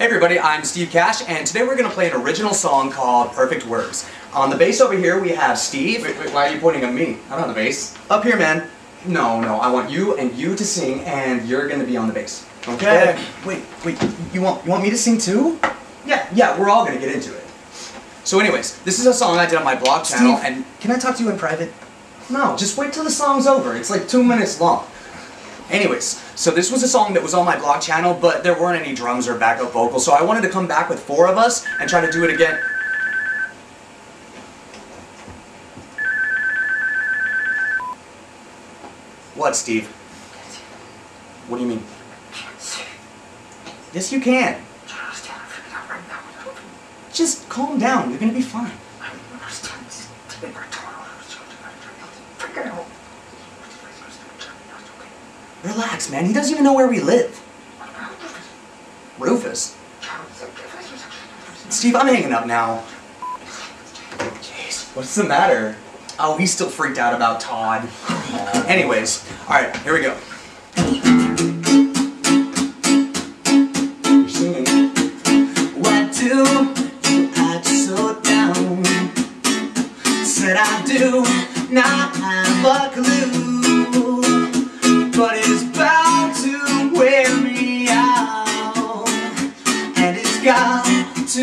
Hey everybody, I'm Steve Cash, and today we're going to play an original song called Perfect Words. On the bass over here we have Steve. Wait, wait, why are you pointing at me? I'm on the bass. Up here, man. No, no, I want you and you to sing, and you're going to be on the bass. Okay? Wait, wait, you want you want me to sing too? Yeah, yeah, we're all going to get into it. So anyways, this is a song I did on my blog channel, Steve, and can I talk to you in private? no, just wait till the song's over. It's like two minutes long. Anyways, so this was a song that was on my blog channel, but there weren't any drums or backup vocals, so I wanted to come back with four of us and try to do it again. What, Steve? What do you mean? Yes, you can. Just calm down. You're gonna be fine. Relax, man. He doesn't even know where we live. Rufus. Steve, I'm hanging up now. Jeez, what's the matter? Oh, he's still freaked out about Todd. Anyways, alright, here we go. You're singing. What do you act so down? Said I do not have a clue,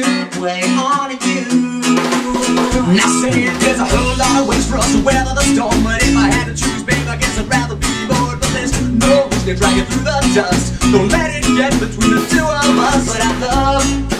to weigh on you. Now say there's a whole lot of ways for us to weather the storm, but if I had to choose, babe, I guess I'd rather be bored. But there's no reason to drag it through the dust. Don't let it get between the two of us. But I love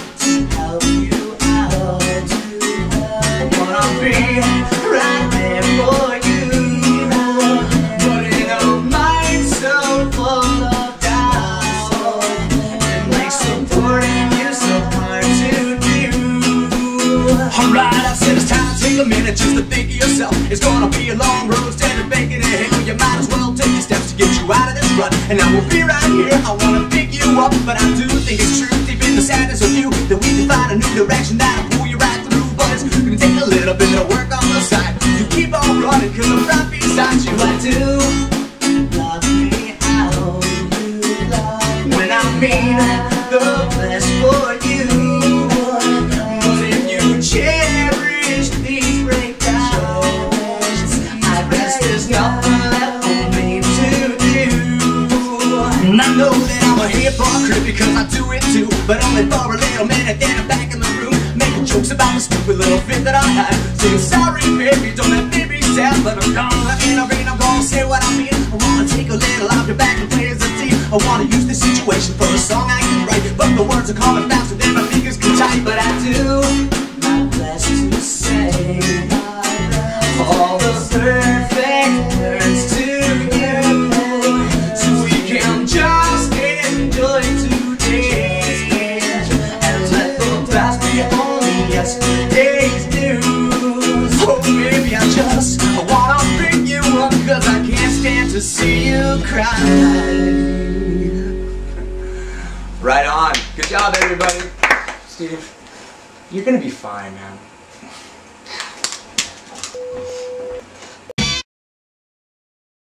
Alright, I said it's time to take a minute just to think of yourself. It's gonna be a long road, standing making it. Well, you might as well take the steps to get you out of this rut. And I will be right here. I wanna pick you up, but I do think it's true, deep in the sadness of you, that we can find a new direction that'll pull you right through. But it's gonna take a little bit of work on the side. You keep on running, cause I'm right beside you. I do love me how you love when I mean because I do it too, but only for a little minute. Then I'm back in the room making jokes about the stupid little fit that I had. Saying sorry, baby, don't let me be sad, but I'm gonna intervene. I'm gonna say what I mean. I wanna take a little off your back and play as a team. I wanna use this situation for a song I can write, but the words are coming faster just wanna pick you up, cause I can't stand to see you cry. Right on. Good job, everybody. Steve, you're gonna be fine, man.